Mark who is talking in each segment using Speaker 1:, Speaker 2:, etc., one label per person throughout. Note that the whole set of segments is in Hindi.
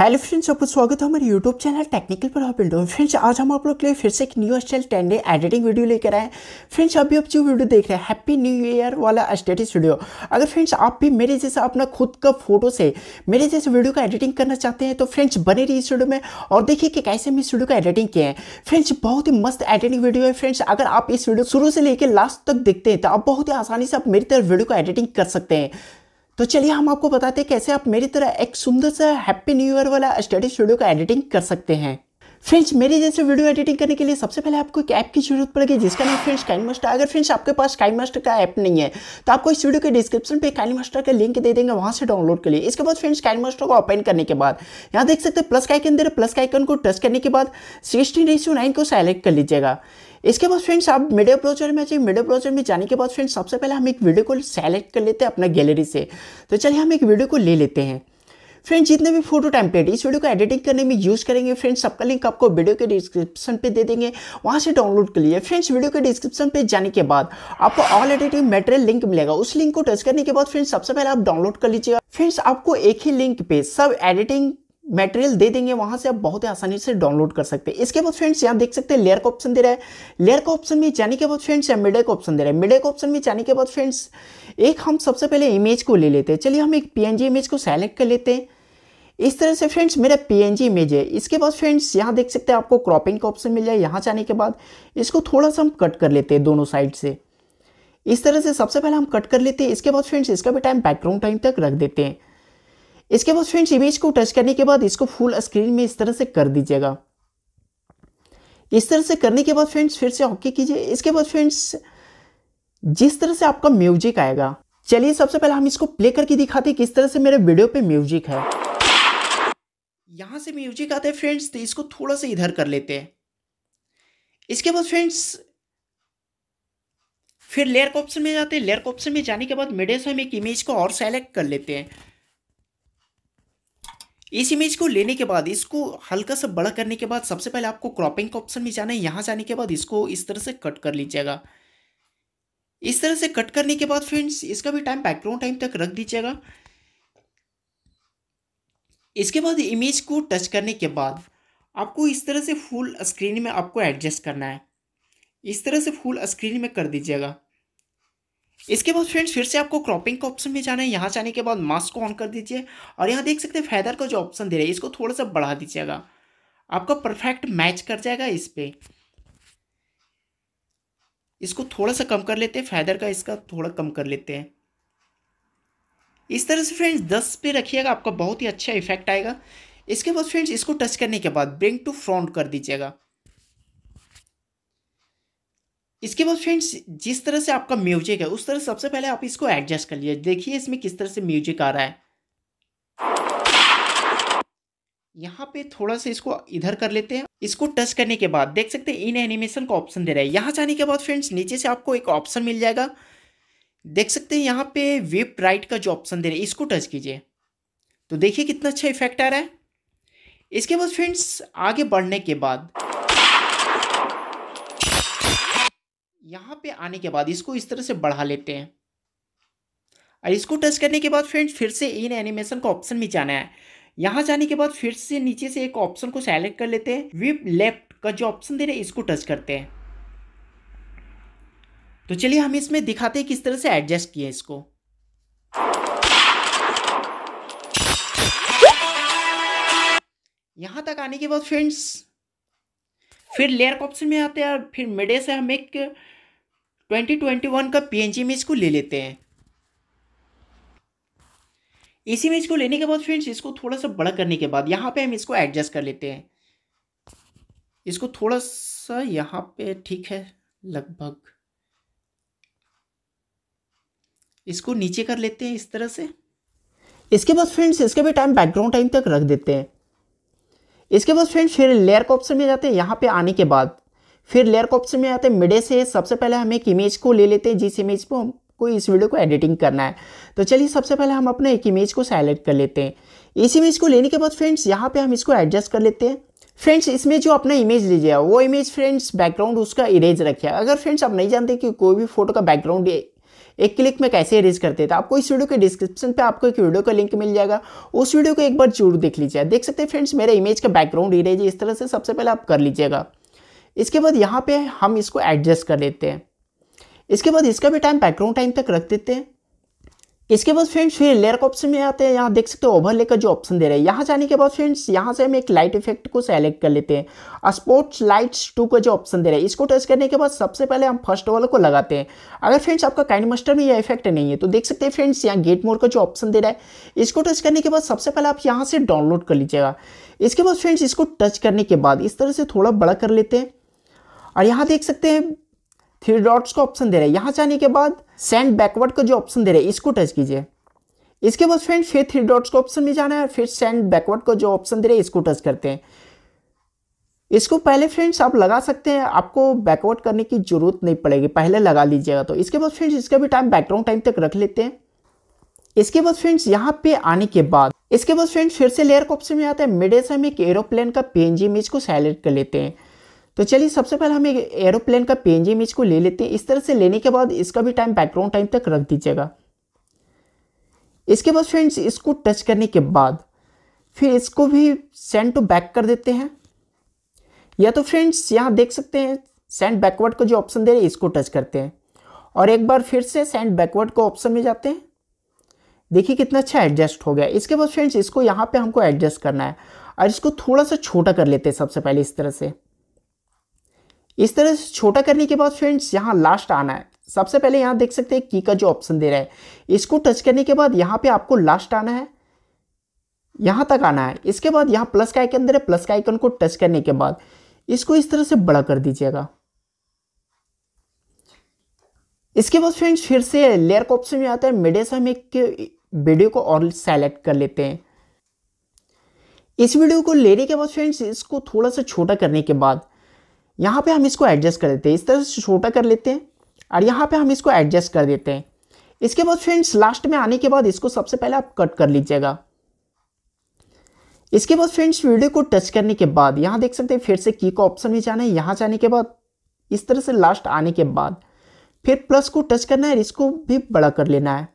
Speaker 1: हेलो फ्रेंड्स, आपको स्वागत है हमारे यूट्यूब चैनल टेक्निकल पर। आप विंडो फ्रेंड्स, आज हम आप लोग के लिए फिर से एक new style ten day editing video लेकर आए फ्रेंड्स, अभी आप जो वीडियो देख रहे हैं हैप्पी न्यू ईयर वाला स्टेटस वीडियो अगर फ्रेंड्स, आप भी मेरे जैसा अपना खुद का फ़ोटो से मेरे जैसे वीडियो का एडिटिंग करना चाहते हैं तो फ्रेंड्स, बने रही इस वीडियो में और देखिए कि कैसे हम इस वीडियो का एडिटिंग किए हैं। फ्रेंड्स, बहुत ही मस्त एडिटिंग वीडियो है फ्रेंड्स। अगर आप इस वीडियो शुरू से लेकर लास्ट तक देखते हैं तो आप बहुत ही आसानी से आप मेरी तरफ़ वीडियो का एडिटिंग कर सकते हैं। तो चलिए हम आपको बताते हैं कैसे आप मेरी तरह एक सुंदर सा हैप्पी न्यू ईयर वाला स्टडीज़ वीडियो का एडिटिंग कर सकते हैं। फ्रेंड्स मेरे जैसे वीडियो एडिटिंग करने के लिए सबसे पहले आपको एक ऐप की ज़रूरत पड़ेगी जिसका नाम फ्रेंड्स काइन मास्टर अगर फ्रेंड्स आपके पास काइन मास्टर का ऐप नहीं है तो आपको इस वीडियो के डिस्क्रिप्शन पे काइन मास्टर का लिंक दे देंगे वहाँ से डाउनलोड के लिए। इसके बाद फ्रेंड्स काइन मास्टर को ओपन करने के बाद, यहाँ देख सकते हैं प्लस का आइकन दे रहे प्लस का आइकन को टच करने के बाद सिक्सटीन रेशियो नाइन को सेलेक्ट कर लीजिएगा। इसके बाद फ्रेंड्स आप मीडिया ब्राउज़र में चाहिए मीडिया ब्राउज़र में जाने के बाद फ्रेंड्स सबसे पहले हम एक वीडियो को सेलेक्ट कर लेते हैं अपना गैलरी से। तो चलिए हम एक वीडियो को ले लेते हैं। फ्रेंड्स जितने भी फ़ोटो टेम्पलेट इस वीडियो को एडिटिंग करने में यूज़ करेंगे। फ्रेंड्स सबका लिंक आपको वीडियो के डिस्क्रिप्शन पे दे देंगे। वहाँ से डाउनलोड कर लिए फ्रेंड्स वीडियो के डिस्क्रिप्शन पे जाने के बाद आपको ऑल एडिटिंग मटेरियल लिंक मिलेगा। उस लिंक को टच करने के बाद फ्रेंड्स सबसे पहले आप डाउनलोड कर लीजिएगा। फ्रेंड्स आपको एक ही लिंक पे सब एडिटिंग मटेरियल दे देंगे, वहाँ से आप बहुत ही आसानी से डाउनलोड कर सकते हैं। इसके बाद फ्रेंड्स यहाँ देख सकते हैं लेयर का ऑप्शन दे रहा है। लेयर का ऑप्शन में जाने के बाद फ्रेंड्स यहाँ मिडे का ऑप्शन दे रहा है। मिडे का ऑप्शन में जाने के बाद फ्रेंड्स एक हम सबसे पहले इमेज को ले लेते हैं। चलिए हम एक पीएनजी इमेज को सेलेक्ट कर लेते हैं। इस तरह से फ्रेंड्स मेरा पीएनजी इमेज है। इसके बाद फ्रेंड्स यहाँ देख सकते हैं आपको क्रॉपिंग का ऑप्शन मिल जाए यहाँ जाने के बाद इसको थोड़ा सा हम कट कर लेते हैं दोनों साइड से। इस तरह से सबसे पहले हम कट कर लेते हैं। इसके बाद फ्रेंड्स इसका भी टाइम बैकग्राउंड टाइम तक रख देते हैं। इसके बाद फ्रेंड्स इमेज को टच करने के बाद इसको फुल स्क्रीन में इस तरह से कर दीजिएगा। इस तरह से करने के बाद फ्रेंड्स फिर से ओके कीजिए। इसके बाद फ्रेंड्स जिस तरह से आपका म्यूज़िक आएगा, चलिए सबसे पहले हम इसको प्ले करके दिखाते किस तरह से मेरे वीडियो पे म्यूज़िक है। यहाँ से म्यूज़िक आता है फ्रेंड्स तो इसको थोड़ा सा इधर कर लेते हैं। इसके बाद फ्रेंड्स फिर लेयर ऑप्शन में जाते हैं। लेयर ऑप्शन में जाने के बाद मीडिया से हम एक इमेज को और सेलेक्ट कर लेते हैं। इस इमेज को लेने के बाद, इसको हल्का सा बड़ा करने के बाद, सबसे पहले आपको क्रॉपिंग ऑप्शन में जाना है। यहाँ जाने के बाद इसको इस तरह से कट कर लीजिएगा। इस तरह से कट करने के बाद फ्रेंड्स इसका भी टाइम बैकग्राउंड टाइम तक रख दीजिएगा। इसके बाद इमेज को टच करने के बाद, आपको इस तरह से फुल स्क्रीन में आपको एडजस्ट करना है। इस तरह से फुल स्क्रीन में कर दीजिएगा। इसके बाद फ्रेंड्स, फिर से आपको क्रॉपिंग का ऑप्शन में जाना है। यहाँ जाने के बाद मास्क को ऑन कर दीजिए और यहाँ देख सकते हैं फैदर का जो ऑप्शन दे रहा है, इसको थोड़ा सा बढ़ा दीजिएगा। आपका परफेक्ट मैच कर जाएगा इस पर इसको थोड़ा सा कम कर लेते हैं फैदर का इसका थोड़ा कम कर लेते हैं। इस तरह से फ्रेंड्स, दस पे रखिएगा, आपका बहुत ही अच्छा इफ़ेक्ट आएगा। इसके बाद फ्रेंड्स, इसको टच करने के बाद ब्रिंग टू फ्रंट कर दीजिएगा। इसके बाद फ्रेंड्स, जिस तरह से आपका म्यूज़िक है, उस तरह सबसे पहले आप इसको एडजस्ट कर लीजिए। देखिए इसमें किस तरह से म्यूज़िक आ रहा है। यहाँ पे थोड़ा सा इसको इधर कर लेते हैं। इसको टच करने के बाद देख सकते हैं, इन एनिमेशन का ऑप्शन दे रहा है। यहाँ जाने के बाद फ्रेंड्स, नीचे से आपको एक ऑप्शन मिल जाएगा। देख सकते हैं यहाँ पे विप राइट का जो ऑप्शन दे रहा है, इसको टच कीजिए। तो देखिए कितना अच्छा इफ़ेक्ट आ रहा है। इसके बाद फ्रेंड्स, आगे बढ़ने के बाद यहाँ पे आने के बाद इसको इस तरह से बढ़ा लेते हैं। और इसको टच करने के बाद फ्रेंड्स फिर से इन एनिमेशन का ऑप्शन में जाना है। यहाँ जाने के बाद फिर से नीचे से एक ऑप्शन को सेलेक्ट कर लेते हैं। विप लेफ़्ट का जो ऑप्शन दे रहे हैं, इसको टच करते हैं। तो चलिए हम इसमें दिखाते हैं किस तरह से एडजस्ट किए इसको। यहाँ तक आने के बाद फ्रेंड्स फिर लेयर ऑप्शन में आते हैं फिर मिडे से हम एक ट्वेंटी ट्वेंटी वन का पीएनजी इमेज को ले लेते हैं। इस इमेज को लेने के बाद फ्रेंड्स, इसको थोड़ा सा बड़ा करने के बाद यहाँ पे हम इसको एडजस्ट कर लेते हैं। इसको थोड़ा सा यहाँ पे ठीक है, लगभग। इसको नीचे कर लेते हैं इस तरह से। इसके बाद फ्रेंड्स, इसके भी टाइम बैकग्राउंड टाइम तक रख देते हैं। इसके बाद फ्रेंड्स, फिर लेयर का ऑप्शन में जाते हैं। यहाँ पे आने के बाद फिर लेयर का ऑप्शन में आते हैं। मिडे से सबसे पहले हम एक इमेज को ले लेते हैं, जिस इमेज को हमको इस वीडियो को एडिटिंग करना है। तो चलिए सबसे पहले हम अपने एक इमेज को सेलेक्ट कर लेते हैं। इस इमेज को लेने के बाद फ्रेंड्स यहाँ पे हम इसको एडजस्ट कर लेते हैं। फ्रेंड्स इसमें जो अपना इमेज लीजिए, वो इमेज फ्रेंड्स बैकग्राउंड उसका इरेज रखिए। अगर फ्रेंड्स आप नहीं जानते कि कोई भी फ़ोटो का बैकग्राउंड एक क्लिक में कैसे इरेज करते थे आपको इस वीडियो के डिस्क्रिप्शन पे आपको एक वीडियो का लिंक मिल जाएगा। उस वीडियो को एक बार ज़रूर देख लीजिए। देख सकते हैं फ्रेंड्स मेरे इमेज का बैकग्राउंड इरेज इस तरह से सबसे पहले आप कर लीजिएगा। इसके बाद यहाँ पे हम इसको एडजस्ट कर लेते हैं। इसके बाद इसका भी टाइम बैकग्राउंड टाइम तक रख देते हैं। इसके बाद फ्रेंड्स फिर लेयर का ऑप्शन में आते हैं। यहाँ देख सकते हो ओवरले का जो ऑप्शन दे रहे हैं। यहाँ जाने के बाद फ्रेंड्स यहाँ से हम एक लाइट इफ़ेक्ट को सेलेक्ट कर लेते हैं। स्पोर्ट्स लाइट्स टू का जो ऑप्शन दे रहे हैं, इसको टच करने के बाद सबसे पहले हम फ़र्स्ट वाले को लगाते हैं। अगर फ्रेंड्स आपका काइन मास्टर में यह इफ़ेक्ट नहीं है तो देख सकते हैं फ्रेंड्स यहाँ गेट मोड का जो ऑप्शन दे रहा है, इसको टच करने के बाद सबसे पहले आप यहाँ से डाउनलोड कर लीजिएगा। इसके बाद फ्रेंड्स इसको टच करने के बाद इस तरह से थोड़ा बड़ा कर लेते हैं। और यहाँ देख सकते हैं थ्री डॉट्स का ऑप्शन दे रहे हैं। यहाँ जाने के बाद सेंड बैकवर्ड का जो ऑप्शन दे रहे हैं, इसको टच कीजिए। इसके बाद फ्रेंड फिर थ्री डॉट्स का ऑप्शन में जाना है, फिर सेंड बैकवर्ड का जो ऑप्शन दे रहे हैं, इसको टच करते हैं। इसको पहले फ्रेंड्स आप लगा सकते हैं, आपको बैकवर्ड करने की ज़रूरत नहीं पड़ेगी, पहले लगा लीजिएगा तो। इसके बाद फ्रेंड्स इसका भी टाइम बैकग्राउंड टाइम तक रख लेते हैं। इसके बाद फ्रेंड्स यहाँ पे आने के बाद, इसके बाद फ्रेंड्स फिर से लेयर का ऑप्शन में आता है। मिडे से हम एक एरोप्लेन का पीएनजी इमेज को सेलेक्ट कर लेते हैं। तो चलिए सबसे पहले हम एक एरोप्लेन का पीएनजी इमेज को ले लेते हैं। इस तरह से लेने के बाद इसका भी टाइम बैकग्राउंड टाइम तक रख दीजिएगा। इसके बाद फ्रेंड्स इसको टच करने के बाद फिर इसको भी सेंड टू बैक कर देते हैं। या तो फ्रेंड्स यहाँ देख सकते हैं सेंड बैकवर्ड का जो ऑप्शन दे रहे हैं, इसको टच करते हैं। और एक बार फिर से सेंड बैकवर्ड को ऑप्शन में जाते हैं। देखिए कितना अच्छा एडजस्ट हो गया। इसके बाद फ्रेंड्स इसको यहाँ पे हमको एडजस्ट करना है। और इसको थोड़ा सा छोटा कर लेते हैं सबसे पहले इस तरह से। इस तरह से छोटा करने के बाद फ्रेंड्स, यहाँ लास्ट आना है। सबसे पहले यहाँ देख सकते हैं की का जो ऑप्शन दे रहा है। इसको टच करने के बाद यहाँ पे आपको लास्ट आना है। यहाँ तक आना है। इसके बाद यहाँ प्लस का आइकन दे रहे प्लस का आइकन को टच करने के बाद इसको इस तरह से बड़ा कर दीजिएगा। इसके बाद फ्रेंड्स, फिर से लेयर का ऑप्शन में आता है। मिडे से हम एक वीडियो को और सेलेक्ट कर लेते हैं। इस वीडियो को लेने के बाद फ्रेंड्स, इसको थोड़ा सा छोटा करने के बाद यहाँ पे हम इसको एडजस्ट कर देते हैं। इस तरह से छोटा कर लेते हैं और यहाँ पे हम इसको एडजस्ट कर देते हैं। इसके बाद फ्रेंड्स लास्ट में आने के बाद इसको सबसे पहले आप कट कर लीजिएगा। इसके बाद फ्रेंड्स वीडियो को टच करने के बाद, यहाँ देख सकते हैं फिर से की का ऑप्शन में जाना है, यहाँ जाने के बाद, इस तरह से लास्ट आने के बाद, फिर प्लस को टच करना है इसको भी बड़ा कर लेना है।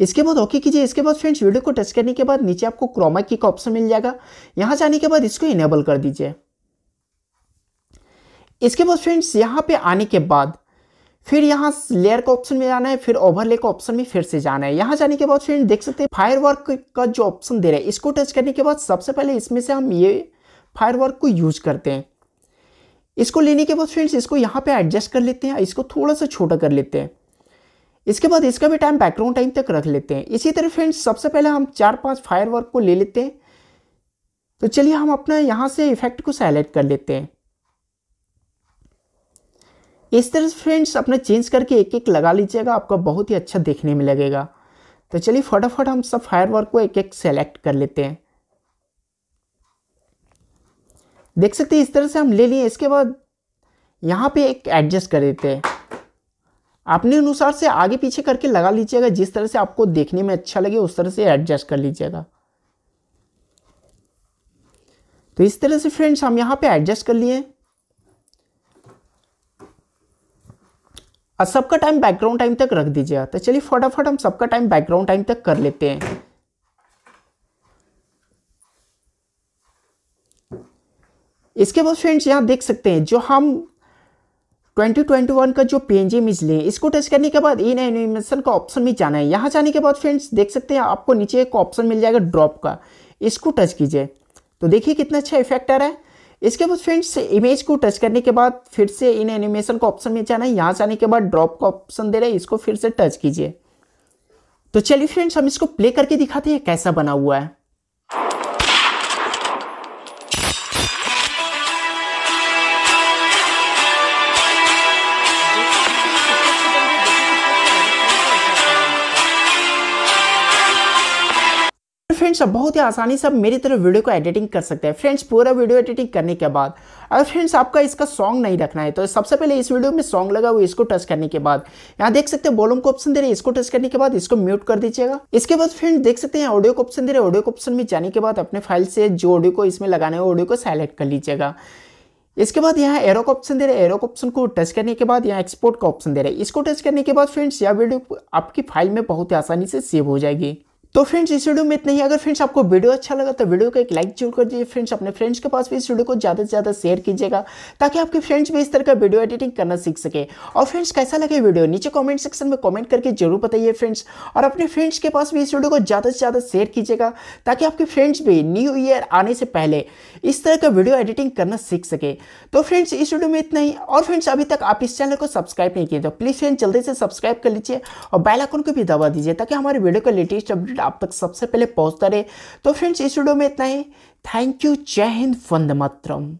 Speaker 1: इसके बाद ओके कीजिए, इसके बाद फ्रेंड्स वीडियो को टच करने के बाद नीचे आपको क्रोमा की का ऑप्शन मिल जाएगा। यहाँ जाने के बाद इसको इनेबल कर दीजिए। इसके बाद फ्रेंड्स, यहाँ पे आने के बाद, फिर यहाँ लेयर का ऑप्शन में जाना है, फिर ओवरले का ऑप्शन में फिर से जाना है। यहाँ जाने के बाद फ्रेंड देख सकते हैं फायर वर्क का जो ऑप्शन दे रहा है, इसको टच करने के बाद सबसे पहले इसमें से हम ये फायर वर्क को यूज़ करते हैं। इसको लेने के बाद फ्रेंड्स, इसको यहाँ पे एडजस्ट कर लेते हैं, इसको थोड़ा सा छोटा कर लेते हैं। इसके बाद इसका भी टाइम बैकग्राउंड टाइम तक रख लेते हैं। इसी तरह फ्रेंड्स, सबसे पहले हम चार पाँच फायर वर्क को ले लेते हैं। तो चलिए हम अपना यहाँ से इफ़ेक्ट को सेलेक्ट कर लेते हैं। इस तरह से फ्रेंड्स अपना चेंज करके एक एक लगा लीजिएगा, आपका बहुत ही अच्छा देखने में लगेगा। तो चलिए फटाफट हम सब फायर वर्क को एक एक सेलेक्ट कर लेते हैं। देख सकते हैं, इस तरह से हम ले लिए, इसके बाद यहाँ पे एक एडजस्ट कर देते हैं। अपने अनुसार से आगे पीछे करके लगा लीजिएगा, जिस तरह से आपको देखने में अच्छा लगे, उस तरह से एडजस्ट कर लीजिएगा। तो इस तरह से फ्रेंड्स हम यहाँ पे एडजस्ट कर लिए। सबका टाइम बैकग्राउंड टाइम तक रख दीजिए तो चलिए फटाफट हम सबका टाइम बैकग्राउंड टाइम तक कर लेते हैं। इसके बाद फ्रेंड्स यहाँ देख सकते हैं, जो हम 2021 का जो पीएनजी इमेज लें, इसको टच करने के बाद इन एनिमेशन का ऑप्शन में जाना है। यहाँ जाने के बाद फ्रेंड्स देख सकते हैं, आपको नीचे एक ऑप्शन मिल जाएगा ड्रॉप का। इसको टच कीजिए। तो देखिए कितना अच्छा इफ़ेक्ट आ रहा है। इसके बाद फ्रेंड्स इमेज को टच करने के बाद फिर से इन एनिमेशन को ऑप्शन में जाना है। यहाँ जाने के बाद ड्रॉप का ऑप्शन दे रहे हैं, इसको फिर से टच कीजिए। तो चलिए फ्रेंड्स, हम इसको प्ले करके दिखाते हैं कैसा बना हुआ है। अब बहुत ही आसानी से आप मेरी तरह वीडियो को एडिटिंग कर सकते हैं। फ्रेंड्स पूरा वीडियो एडिटिंग करने के बाद, अगर फ्रेंड्स आपका इसका सॉन्ग नहीं रखना है तो सबसे पहले इस वीडियो में सॉन्ग लगा हुआ, इसको टच करने के बाद। यहाँ देख सकते हैं वॉल्यूम को ऑप्शन दे रहे इसको टच करने के बाद इसको म्यूट कर दीजिएगा। इसके बाद फ्रेंड्स देख सकते हैं ऑडियो को ऑप्शन दे रहे ऑडियो को ऑप्शन में जाने के बाद अपने फ़ाइल से जो ऑडियो को इसमें लगाना है ऑडियो को सेलेक्ट कर लीजिएगा। इसके बाद यहाँ एरो का ऑप्शन दे रहे एरो ऑप्शन को टच करने के बाद यहाँ एक्सपोर्ट का ऑप्शन दे रहे इसको टच करने के बाद फ्रेंड्स यह वीडियो आपकी फ़ाइल में बहुत ही आसानी से सेव हो जाएगी। तो फ्रेंड्स इस वीडियो में इतना ही। अगर फ्रेंड्स आपको वीडियो अच्छा लगा तो वीडियो को एक लाइक ज़रूर कर दीजिए। फ्रेंड्स अपने फ्रेंड्स के पास भी इस वीडियो को ज़्यादा से ज़्यादा शेयर कीजिएगा, ताकि आपके फ्रेंड्स भी इस तरह का वीडियो एडिटिंग करना सीख सके। और फ्रेंड्स कैसा लगे वीडियो? नीचे कॉमेंट सेक्शन में कॉमेंट करके ज़रूर बताइए फ्रेंड्स और अपने फ्रेंड्स के पास भी इस वीडियो को ज़्यादा से ज़्यादा शेयर कीजिएगा, ताकि आपके फ्रेंड्स भी न्यू ईयर आने से पहले इस तरह का वीडियो एडिटिंग करना सीख सके। तो फ्रेंड्स इस वीडियो में इतना ही। और फ्रेंड्स अभी तक आप इस चैनल को सब्सक्राइब नहीं किए तो प्लीज़ फ्रेंड्स जल्दी से सब्सक्राइब कर लीजिए और बेल को भी दबा दीजिए, ताकि हमारे वीडियो का लेटेस्ट अपडेट आप तक सबसे पहले पहुँचता रहे। तो फ्रेंड्स इस वीडियो में इतना ही। थैंक यू जय हिंद फंद मातरम।